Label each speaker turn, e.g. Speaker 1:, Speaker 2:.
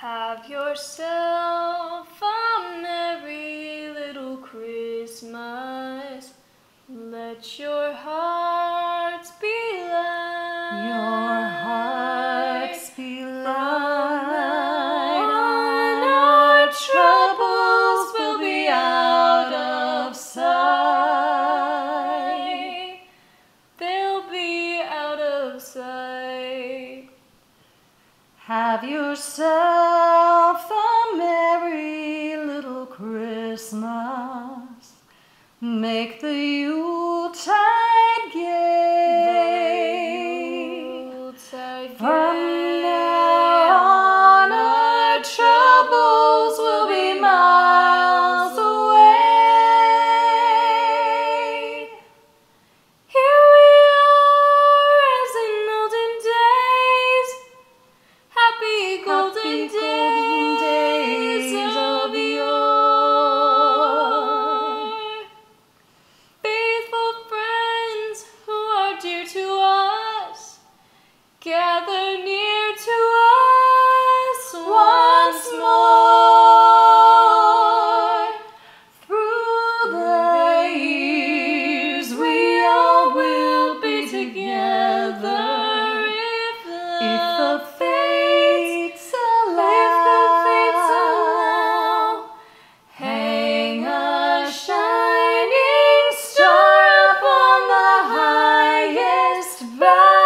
Speaker 1: Have yourself a merry little Christmas. Let your hearts be light.
Speaker 2: Your hearts be light.
Speaker 1: on,
Speaker 2: Our troubles will be out of sight.
Speaker 1: They'll be out of sight.
Speaker 2: Have yourself a merry little Christmas. Make the Yuletide gay.
Speaker 1: Yuletide gay.
Speaker 2: now
Speaker 1: golden
Speaker 2: highest